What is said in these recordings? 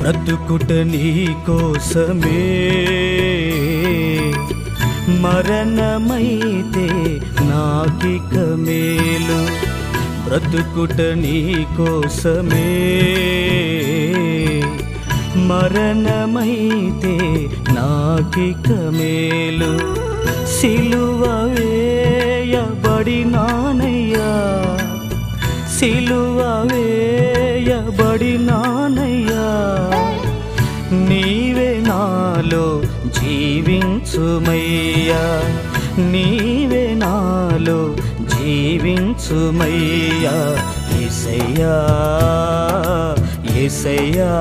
బ్రతుకుట నీ కోసమే మరణమైతే నాకిక మేలు. బ్రతుకుట నీ కోసమే మరణమైతే నాకిక మేలు. సిలువ వేయబడినా సిలువ వేయబడినానయ్యా నీవే నాలో జీవించుమయ్యా. నీవే నాలో జీవించుమయ్యా. ఎసయ్యా ఎసయ్యా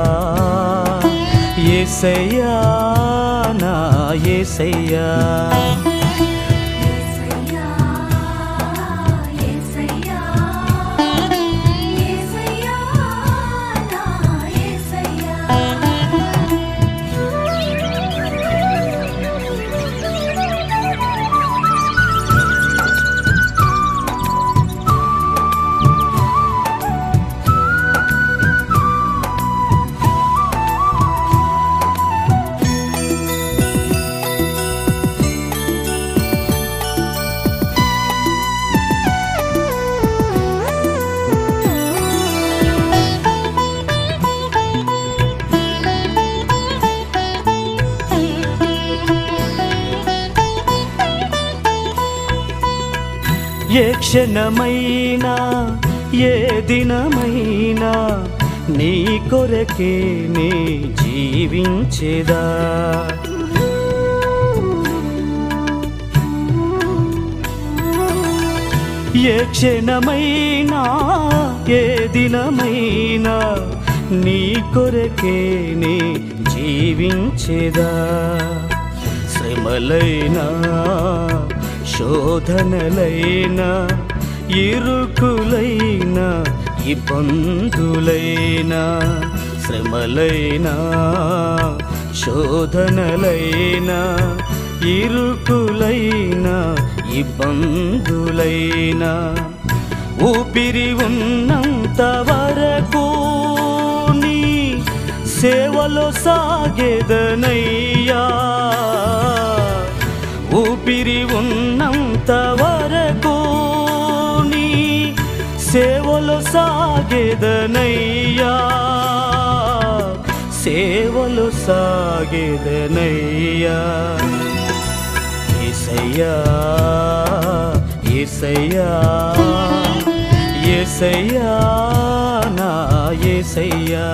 ఎసయ్యా నా ఎసయ్యా ఏ క్షణమైనా ఏ దినమైనా నీ కొరకే నీ జీవించేదా? ఏ క్షణమైనా ఏ దినమైనా నీ కొరకే నీ జీవించేదా? శ్రమలైనా శోధనలైనా ఇరుకులైనా ఇబ్బందులైనా శ్రమలైనా శోధనలైనా ఇరుకులైనా ఇబ్బందులైనా ఊపిరి ఉన్నంత వరకు నీ సేవలో సాగేదనయ్యా ఊపిరి ఉన్నంత వరకు నీ సేవలు సాగేదనయ్యా. సేవలు సాగేదనయ్యా. ఏసయ్యా ఏసయ్యా ఏసయ్యా నా ఏసయ్యా.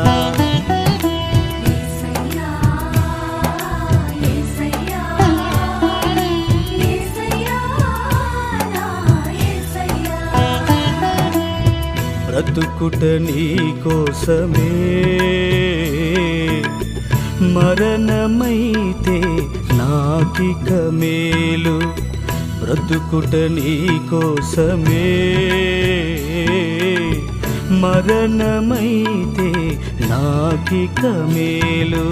బ్రతుకుట నీ కోసమే మరణమైతే నాకిక మేలు. బ్రతుకుట నీ కోసమే మరణమైతే నాకిక మేలు.